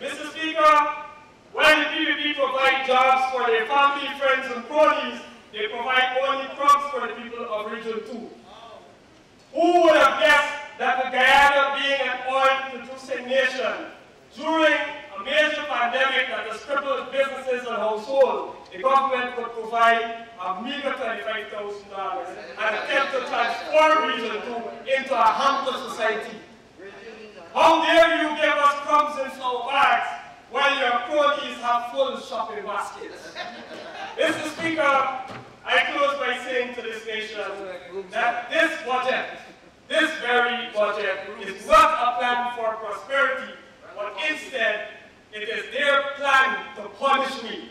Mr. Speaker, when PPP provide jobs for their family, friends, and cronies, they provide only crops for the people of Region 2. Who would have guessed that the Guyana being an oil-producing nation, during a major pandemic that has crippled businesses and households, the government could provide a meager $25,000 and attempt to transform Region 2 into a humble society. How dare have full shopping baskets? Mr. Speaker, I close by saying to this nation that this budget, this very budget, is not a plan for prosperity, but instead it is their plan to punish me